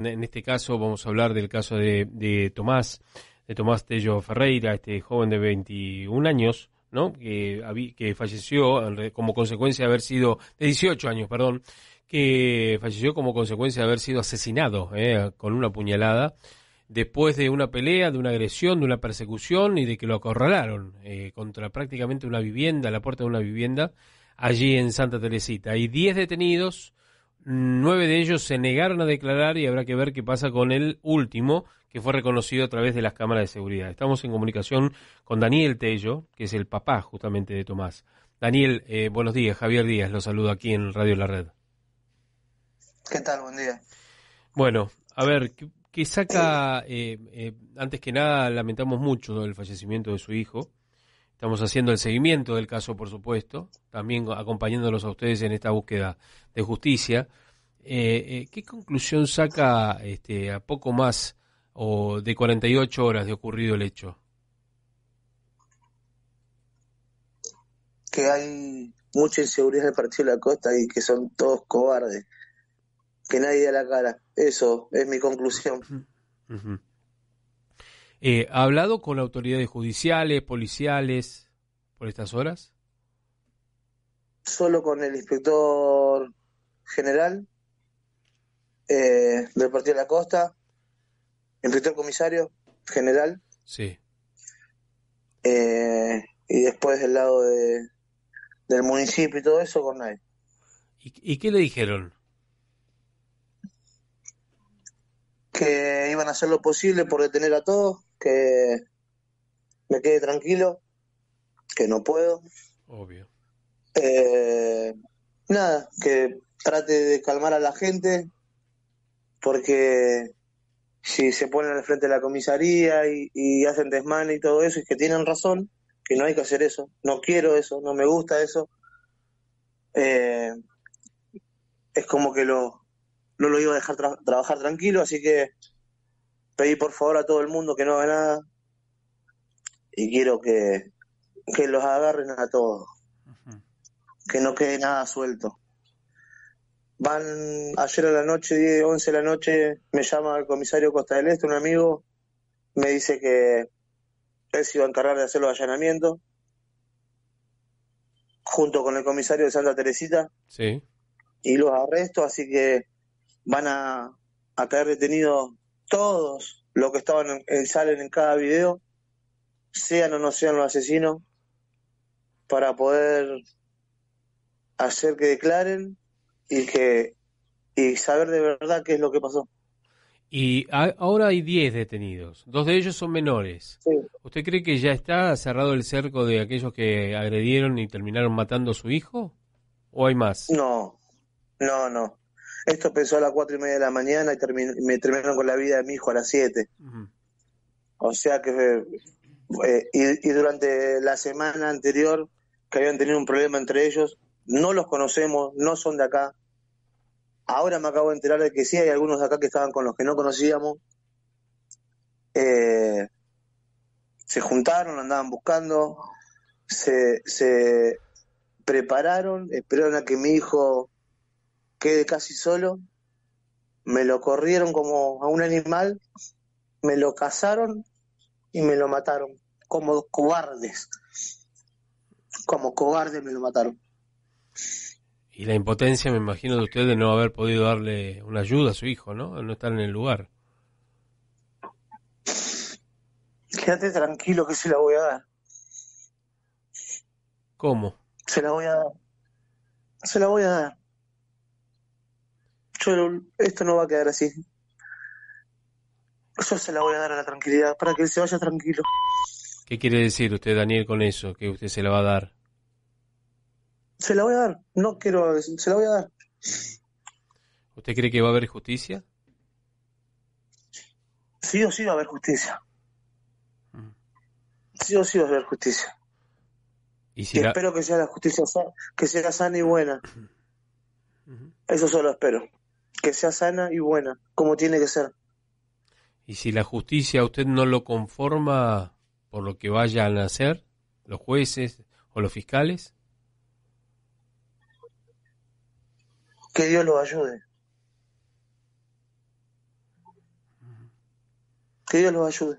En este caso vamos a hablar del caso de, Tomás, de Tomás Tello Ferreira, este joven de 21 años, ¿no? Que, que falleció como consecuencia de haber sido, de 18 años, perdón, que falleció como consecuencia de haber sido asesinado ¿eh? con una puñalada después de una pelea, de una agresión, de una persecución y de que lo acorralaron eh, contra prácticamente una vivienda, la puerta de una vivienda, allí en Santa Teresita. Hay 10 detenidos, Nueve de ellos se negaron a declarar y habrá que ver qué pasa con el último, que fue reconocido a través de las cámaras de seguridad. Estamos en comunicación con Daniel Tello, que es el papá justamente de Tomás. Daniel, eh, buenos días. Javier Díaz lo saludo aquí en Radio La Red. ¿Qué tal? Buen día. Bueno, a ver, ¿qué, saca? Eh, eh, antes que nada, lamentamos mucho el fallecimiento de su hijo. Estamos haciendo el seguimiento del caso, por supuesto, también acompañándolos a ustedes en esta búsqueda de justicia. Eh, eh, ¿Qué conclusión saca este, a poco más o de 48 horas de ocurrido el hecho? Que hay mucha inseguridad en el partido de la costa y que son todos cobardes. Que nadie da la cara. Eso es mi conclusión. Eh, ¿Ha hablado con autoridades judiciales, policiales, por estas horas? Solo con el inspector general eh, del Partido de la Costa, inspector comisario general. Sí. Eh, y después del lado de, del municipio y todo eso con nadie. ¿Y qué le dijeron? Que iban a hacer lo posible por detener a todos, que me quede tranquilo, que no puedo. Obvio. Eh, nada, que trate de calmar a la gente, porque si se ponen al frente de la comisaría y, hacen desmane y todo eso, es que tienen razón, que no hay que hacer eso, no quiero eso, no me gusta eso. Eh, es como que lo, no lo iba a dejar trabajar tranquilo, así que pedí por favor a todo el mundo que no haga nada. Y quiero que, que los agarren a todos, que no quede nada suelto. Van ayer a la noche, 10, 11 de la noche, me llama el comisario Costa del Este, un amigo, me dice que él se iba a encargar de hacer los allanamientos, junto con el comisario de Santa Teresita, sí. y los arrestos, así que van a, a caer detenidos todos los que estaban en, salen en cada video, sean o no sean los asesinos, para poder hacer que declaren y que y saber de verdad qué es lo que pasó. Y ahora hay 10 detenidos, dos de ellos son menores. ¿Usted cree que ya está cerrado el cerco de aquellos que agredieron y terminaron matando a su hijo? ¿O hay más? No, no, no. Esto empezó a las cuatro y media de la mañana y me terminaron con la vida de mi hijo a las siete. O sea que, eh, y, durante la semana anterior, que habían tenido un problema entre ellos, no los conocemos, no son de acá. Ahora me acabo de enterar de que sí hay algunos de acá que estaban con los que no conocíamos. Eh, se juntaron, andaban buscando, se, se prepararon, esperaron a que mi hijo quedé casi solo, me lo corrieron como a un animal, me lo cazaron y me lo mataron, como cobardes, como cobardes me lo mataron. Y la impotencia, me imagino, de usted de no haber podido darle una ayuda a su hijo, ¿no? no estar en el lugar. Quédate tranquilo que se la voy a dar. ¿Cómo? Se la voy a dar. Se la voy a dar esto no va a quedar así. Yo se la voy a dar a la tranquilidad, para que él se vaya tranquilo. ¿Qué quiere decir usted, Daniel, con eso, que usted se la va a dar? Se la voy a dar, no quiero, se la voy a dar. ¿Usted cree que va a haber justicia? Sí o sí va a haber justicia. Mm. Sí o sí va a haber justicia. Y, espero que sea la justicia que sea sana y buena. Eso solo espero que sea sana y buena, como tiene que ser. ¿Y si la justicia a usted no lo conforma por lo que vayan a hacer los jueces o los fiscales? Que Dios lo ayude. Que Dios los ayude.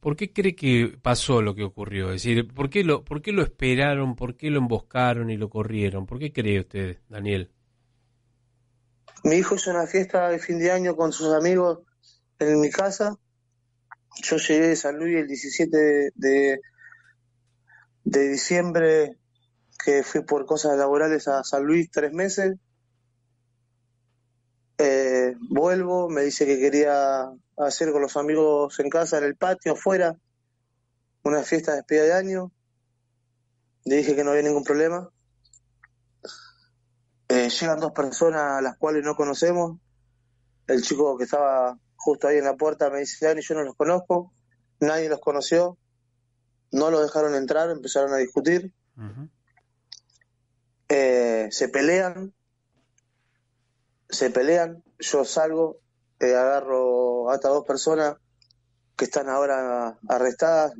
¿Por qué cree que pasó lo que ocurrió? Es decir, ¿por qué lo, por qué lo esperaron, por qué lo emboscaron y lo corrieron? ¿Por qué cree usted, Daniel? Mi hijo hizo una fiesta de fin de año con sus amigos en mi casa. Yo llegué de San Luis el 17 de, diciembre, que fui por cosas laborales a San Luis tres meses. Eh, vuelvo, me dice que quería hacer con los amigos en casa, en el patio, afuera, una fiesta de despedida de año. Le dije que no había ningún problema. Eh, llegan dos personas a las cuales no conocemos. El chico que estaba justo ahí en la puerta me dice, Dani, yo no los conozco, nadie los conoció, no los dejaron entrar, empezaron a discutir, eh, se pelean, se pelean, yo salgo, eh, agarro hasta dos personas que están ahora arrestadas,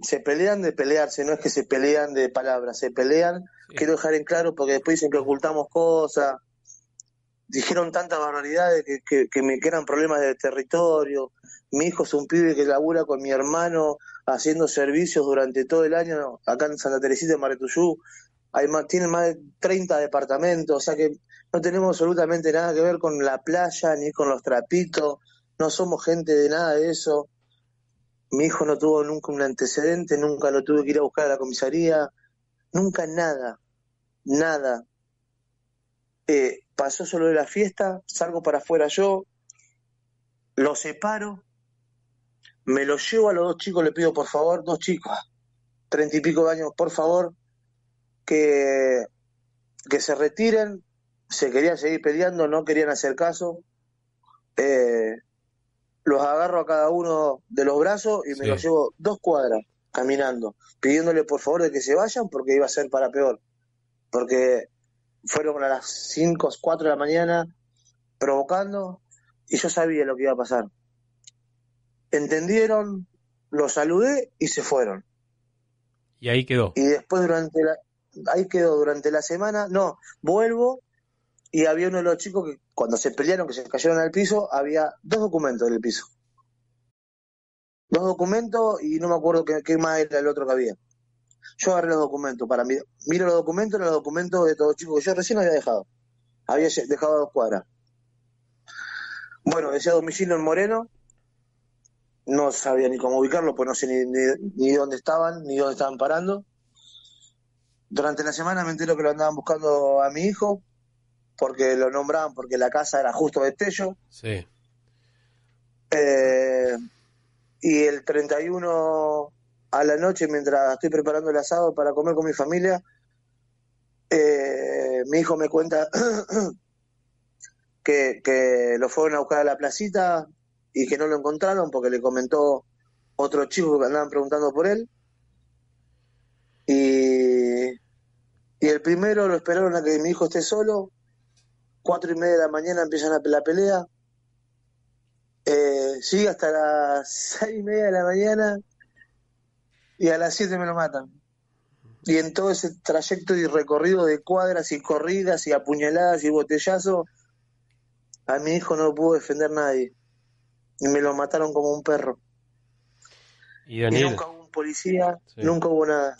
se pelean de pelearse, no es que se pelean de palabras, se pelean, quiero dejar en claro porque después dicen que ocultamos cosas, dijeron tantas barbaridades que, que, me quedan problemas de territorio, mi hijo es un pibe que labura con mi hermano haciendo servicios durante todo el año acá en Santa Teresita, en Maretuyú, hay más, tienen más de 30 departamentos, o sea que no tenemos absolutamente nada que ver con la playa ni con los trapitos, no somos gente de nada de eso. Mi hijo no tuvo nunca un antecedente, nunca lo tuve que ir a buscar a la comisaría, nunca nada, nada. Eh, pasó solo de la fiesta, salgo para afuera yo, lo separo, me lo llevo a los dos chicos, le pido por favor, dos chicos, treinta y pico de años, por favor, que, que se retiren, se querían seguir peleando, no querían hacer caso. Eh, los agarro a cada uno de los brazos y me los llevo dos cuadras caminando, pidiéndole por favor de que se vayan porque iba a ser para peor. Porque fueron a las 5 o 4 de la mañana provocando y yo sabía lo que iba a pasar. Entendieron, los saludé y se fueron. Y ahí quedó. Y después durante la, ahí quedó durante la semana, no, vuelvo y había uno de los chicos que cuando se pelearon, que se cayeron al piso, había dos documentos en el piso. Dos documentos y no me acuerdo qué, más era el otro que había. Yo agarré los documentos para mí. Miro los documentos, los documentos de todos los chicos que yo recién había dejado. Había dejado dos cuadras. Bueno, decía domicilio en Moreno. No sabía ni cómo ubicarlo, pues no sé ni, ni dónde estaban, ni dónde estaban parando. Durante la semana me entero que lo andaban buscando a mi hijo, porque lo nombraban porque la casa era justo de Tello. Sí. Eh, y el 31 a la noche, mientras estoy preparando el asado para comer con mi familia, eh, mi hijo me cuenta que, lo fueron a buscar a la placita y que no lo encontraron porque le comentó otro chico que andaban preguntando por él. Y, y el primero lo esperaron a que mi hijo esté solo cuatro y media de la mañana empiezan la pelea, eh, sigue hasta las seis y media de la mañana y a las siete me lo matan. Y en todo ese trayecto y recorrido de cuadras y corridas y apuñaladas y botellazos, a mi hijo no lo pudo defender nadie. Y me lo mataron como un perro. Y, Daniel, nunca hubo un policía, nunca hubo nada.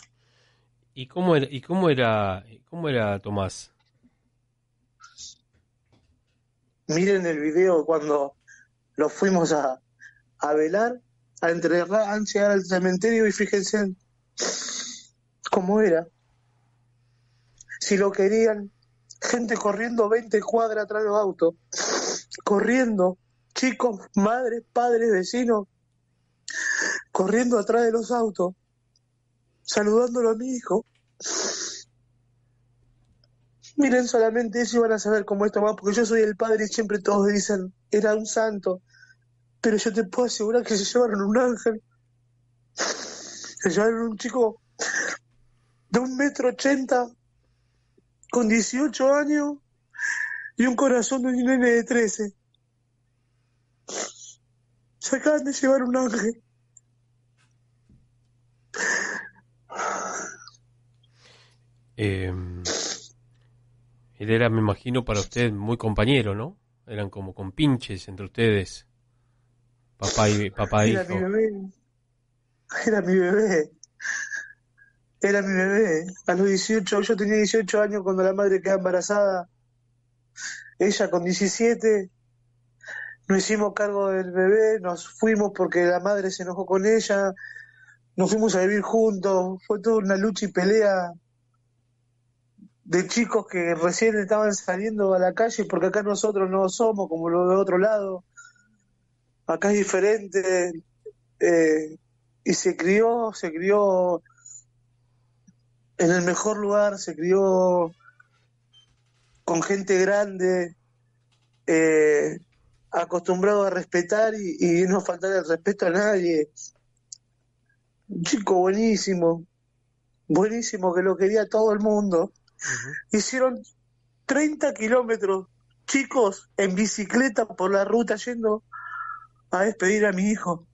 ¿Y cómo era, y cómo era, cómo era Tomás? miren el video cuando lo fuimos a, a velar, a entregar, a llegar al cementerio y fíjense cómo era. Si lo querían, gente corriendo 20 cuadras atrás de los autos, corriendo, chicos, madres, padres, vecinos, corriendo atrás de los autos, saludándolo a mi hijo. Miren solamente eso y van a saber cómo esto va, porque yo soy el padre y siempre todos dicen, era un santo. Pero yo te puedo asegurar que se llevaron un ángel. Se llevaron un chico de un metro ochenta, con 18 años y un corazón de un nene de 13. Se acaban de llevar un ángel. Eh, él era, me imagino, para usted muy compañero, ¿no? Eran como compinches entre ustedes. Papá y, papá Era hijo. mi bebé. Era mi bebé. Era mi bebé. A los 18, yo tenía 18 años cuando la madre queda embarazada. Ella con 17. Nos hicimos cargo del bebé, nos fuimos porque la madre se enojó con ella. Nos fuimos a vivir juntos. Fue toda una lucha y pelea de chicos que recién estaban saliendo a la calle porque acá nosotros no somos como los de otro lado. Acá es diferente. eh, y se crió, se crió en el mejor lugar, se crió con gente grande, eh, acostumbrado a respetar y, y no faltar el respeto a nadie. Un chico buenísimo, buenísimo, que lo quería todo el mundo. Hicieron 30 kilómetros, chicos, en bicicleta por la ruta yendo a despedir a mi hijo.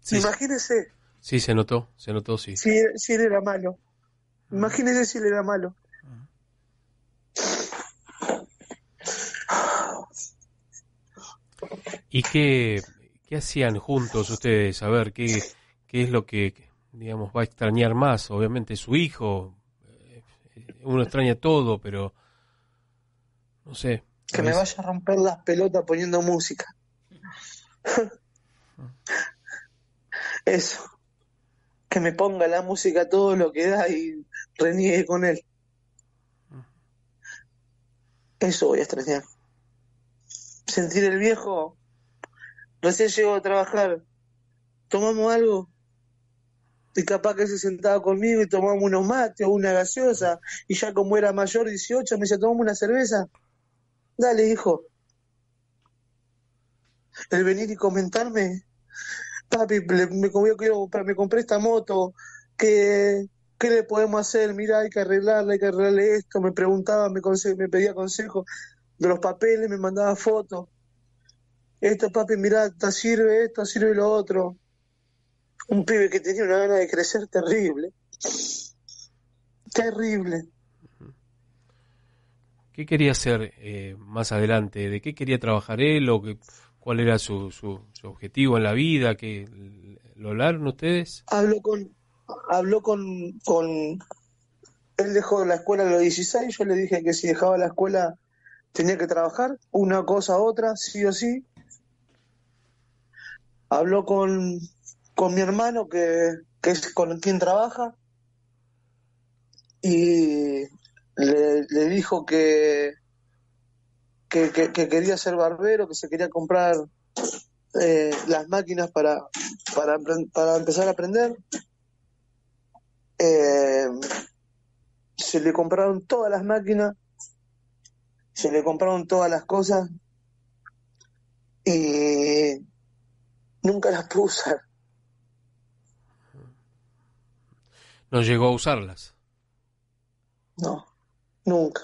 Sí, Imagínese sí, se notó, se notó, sí. si, si él era malo. Imagínese si él era malo. ¿Y qué, qué hacían juntos ustedes? A ver, ¿qué, qué es lo que, digamos, va a extrañar más? Obviamente su hijo. eh, Uno extraña todo, pero no sé. Que me vaya a romper las pelotas poniendo música. Eso. Que me ponga la música todo lo que da y reniegue con él. Eso voy a extrañar. Sentir el viejo. Recién llego a trabajar. Tomamos algo. Y capaz que se sentaba conmigo y tomamos unos mates o una gaseosa. Y ya como era mayor, 18, me decía, tomamos una cerveza. Dale, hijo. El venir y comentarme, papi, me, quiero- me compré esta moto, ¿qué, ¿qué le podemos hacer? Mira, hay que arreglarla, hay que arreglarle esto. Me preguntaba, me, me pedía consejo de los papeles, me mandaba fotos. Esto, papi, mira, esto sirve esto, sirve lo otro. Un pibe que tenía una gana de crecer terrible. Terrible. ¿Qué quería hacer eh, más adelante? ¿De qué quería trabajar él? ¿O qué- cuál era su, su, su objetivo en la vida? ¿Qué, ¿Lo hablaron ustedes? habló con habló con con él dejó la escuela a los 16 yo le dije que si dejaba la escuela tenía que trabajar una cosa otra sí o sí habló con con mi hermano que, que es con quien trabaja y le, dijo que que, que- que quería ser barbero que se quería comprar eh, las máquinas para para, para empezar a aprender eh, se le compraron todas las máquinas, se le compraron todas las cosas y nunca las pudo. No llegó a usarlas. No, nunca.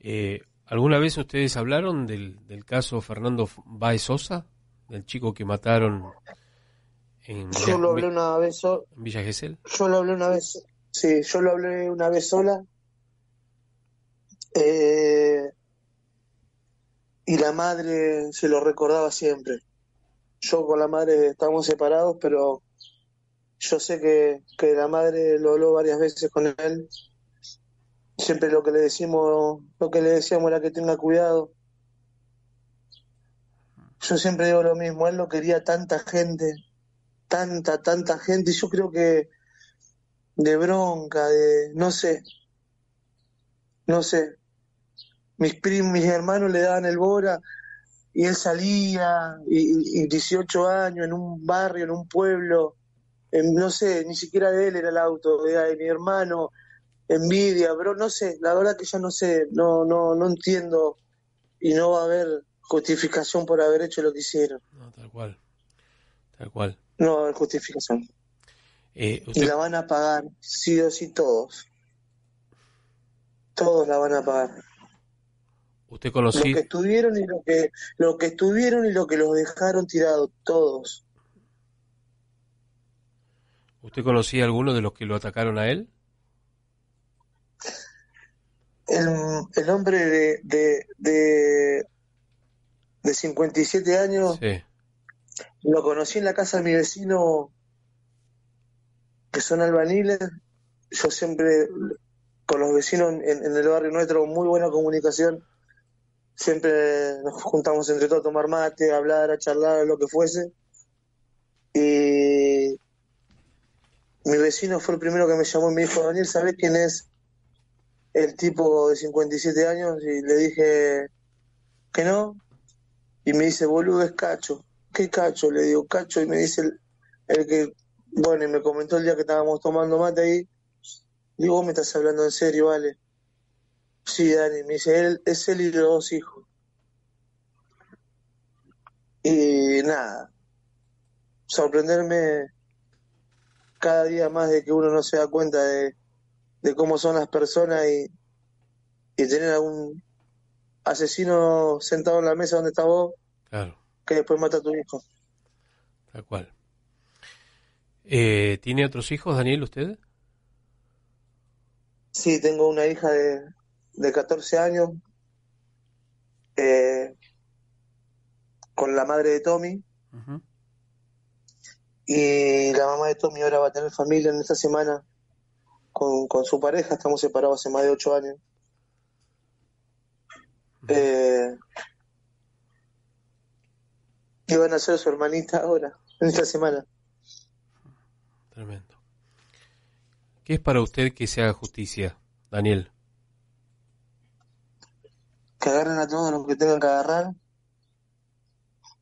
Eh, ¿Alguna vez ustedes hablaron del, del caso Fernando Baez Sosa? Del chico que mataron en Villa, Yo lo hablé una vez, so- en Villa Gesell. yo lo hablé una vez, sí, yo lo hablé una vez sola. Eh, y la madre se lo recordaba siempre. Yo con la madre estamos separados, pero yo sé que, la madre lo habló varias veces con él. Siempre lo que le decimos, lo que le decíamos era que tenga cuidado. Yo siempre digo lo mismo, él lo quería tanta gente, tanta, tanta gente, y yo creo que de bronca, de no sé, no sé. Mis primos, mis hermanos le daban el bora y él salía, y, y 18 años en un barrio, en un pueblo, en, no sé, ni siquiera de él era el auto, era de mi hermano, envidia, bro, no sé, la verdad que ya no sé, no, no, no entiendo y no va a haber justificación por haber hecho lo que hicieron. No, tal cual. Tal cual. No va a haber justificación. Eh, Y la van a pagar, sí o sí todos. Todos la van a pagar. Usted Los conocía, que estuvieron y lo que, lo que estuvieron y lo que los dejaron tirados, todos. ¿usted conocía a alguno de los que lo atacaron a él? el, el hombre de, de, de, de 57 años Sí. lo conocí en la casa de mi vecino, que son albaniles. Yo siempre, con los vecinos en, en el barrio nuestro, muy buena comunicación. Siempre nos juntamos entre todos a tomar mate, a hablar, a charlar, lo que fuese. Y mi vecino fue el primero que me llamó y me dijo, Daniel, ¿sabés quién es el tipo de 57 años? Y le dije que no. Y me dice, boludo, es Cacho. ¿Qué Cacho? Le digo, Cacho. Y me dice el, el que, bueno, y me comentó el día que estábamos tomando mate ahí. Digo, vos me estás hablando en serio, vale. Sí, Dani, me dice, él, es él y los dos hijos. Y nada, sorprenderme cada día más de que uno no se da cuenta de, de cómo son las personas y, y tener a un asesino sentado en la mesa donde está vos Claro, que después mata a tu hijo. tal cual. Eh, ¿Tiene otros hijos, Daniel, usted? Sí, tengo una hija de, de 14 años eh, con la madre de Tommy y la mamá de Tommy ahora va a tener familia en esta semana con, con su pareja, estamos separados hace más de 8 años. Eh, y van a ser su hermanita ahora, en esta semana. Tremendo. ¿Qué es para usted que se haga justicia, Daniel? Que agarren a todos los que tengan que agarrar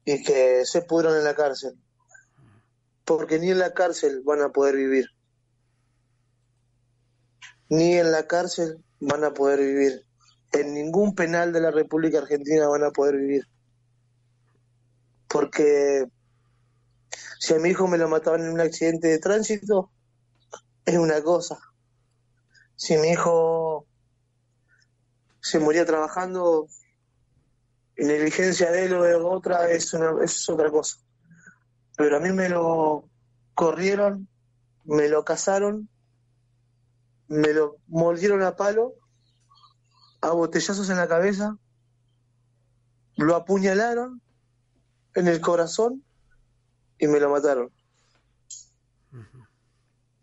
y que se pudran en la cárcel. Porque ni en la cárcel van a poder vivir. Ni en la cárcel van a poder vivir. En ningún penal de la República Argentina van a poder vivir. Porque si a mi hijo me lo mataban en un accidente de tránsito, es una cosa. Si mi hijo se moría trabajando, en negligencia de él o de otra, es, una, es otra cosa. Pero a mí me lo corrieron, me lo cazaron, me lo mordieron a palo, a botellazos en la cabeza, lo apuñalaron en el corazón y me lo mataron.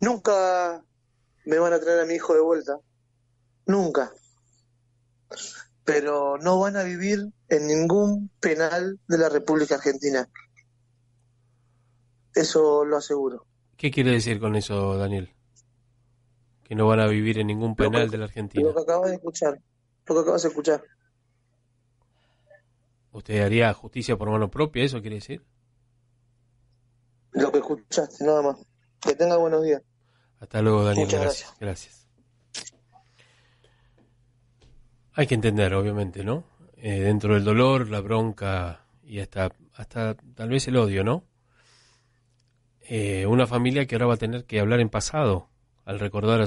Nunca me van a traer a mi hijo de vuelta. Nunca. Pero no van a vivir en ningún penal de la República Argentina. Eso lo aseguro. ¿Qué quiere decir con eso, Daniel? Que no van a vivir en ningún penal de la Argentina. Lo que acabas de escuchar. Lo que acabas de escuchar. ¿Usted haría justicia por mano propia? ¿Eso quiere decir? Lo que escuchaste, nada más. Que tenga buenos días. Hasta luego, Daniel. Muchas gracias. Gracias. Hay que entender, obviamente, ¿no? Eh, dentro del dolor, la bronca y hasta, hasta tal vez el odio, ¿no? Eh, una familia que ahora va a tener que hablar en pasado al recordar a